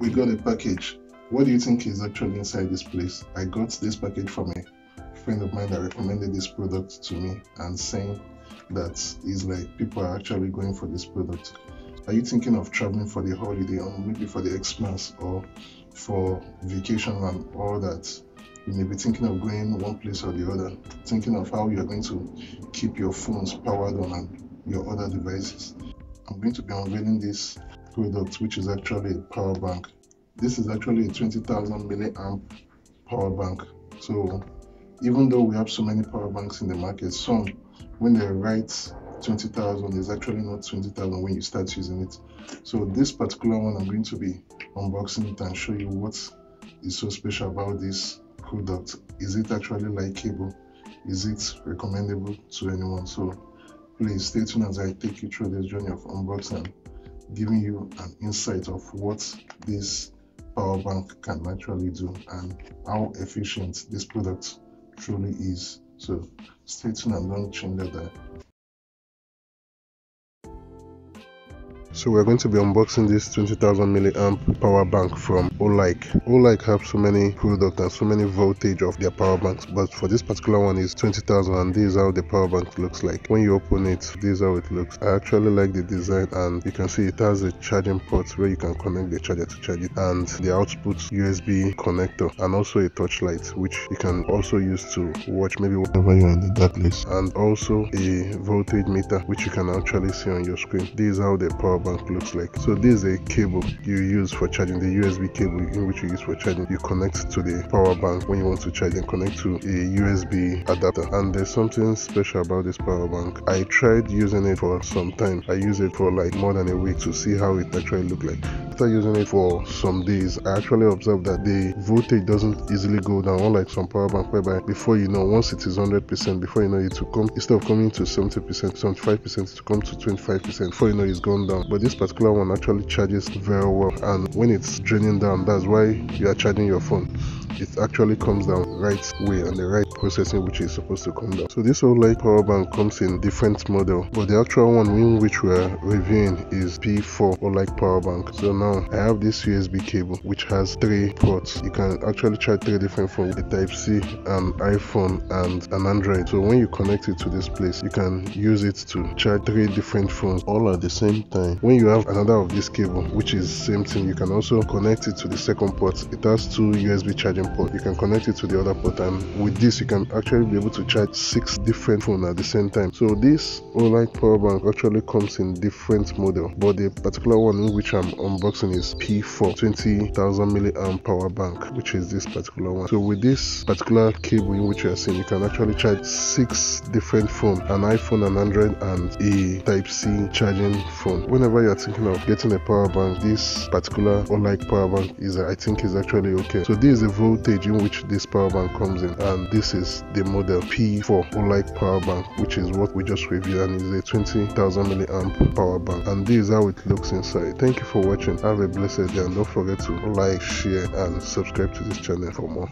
we got a package. What do you think is actually inside this place? I got this package from a friend of mine that recommended this product to me and saying that is like people are actually going for this product. Are you thinking of traveling for the holiday or maybe for the Xmas or for vacation and all that? You may be thinking of going one place or the other, thinking of how you're going to keep your phones powered on and your other devices. I'm going to be unveiling this product, which is actually a power bank. This is actually a 20,000 milliamp power bank. So even though we have so many power banks in the market, some when they write 20,000 is actually not 20,000 when you start using it. So this particular one, I'm going to be unboxing it and show you what is so special about this product. Is it actually likeable? Is it recommendable to anyone? So please stay tuned as I take you through this journey of unboxing giving you an insight of what this power bank can actually do and how efficient this product truly is. So stay tuned and don't change that. So we're going to be unboxing this 20,000 milliamp power bank from Olike. Olike have so many products and so many voltage of their power banks, but for this particular one is 20,000 and this is how the power bank looks like. When you open it, this is how it looks. I actually like the design and you can see it has a charging port where you can connect the charger to charge it and the output USB connector and also a touch light which you can also use to watch maybe whenever you're in the dark place and also a voltage meter which you can actually see on your screen. This is how the power bank looks like. So this is a cable you use for charging the usb cable in which you use for charging. You connect to the power bank when you want to charge and connect to a usb adapter. And there's something special about this power bank. I tried using it for some time. I used it for like more than a week to see how it actually looked like after using it for some days i actually observed that the voltage doesn't easily go down unlike some power bank whereby before you know once it is 100 percent before you know it will come instead of coming to 70 percent 75 percent to come to 25 percent before you know it's gone down. But this particular one actually charges very well and when it's draining down that's why you are charging your phone it actually comes down right way and the right processing which is supposed to come down. So this Olike power bank comes in different model but the actual one in which we are reviewing is p4 Olike power bank. So now i have this usb cable which has three ports. You can actually charge three different phones a type c an iphone and an android. So when you connect it to this place you can use it to charge three different phones all at the same time. When you have another of this cable which is same thing you can also connect it to the second port. It has two usb charging port you can connect it to the other port. And with this you can actually be able to charge six different phones at the same time. So this Olike power bank actually comes in different model but the particular one which i'm unboxing is p4 20000 milliamp power bank which is this particular one. So with this particular cable in which you are seeing you can actually charge six different phones an iphone an android and a type c charging phone. Whenever you're thinking of getting a power bank this particular Olike power bank is i think is actually okay. So this is a voltage in which this power bank comes in. And this is the model p4 Olike power bank which is what we just reviewed and is a 20000 milliamp power bank. And this is how it looks inside. Thank you for watching. Have a blessed day and don't forget to like share and subscribe to this channel for more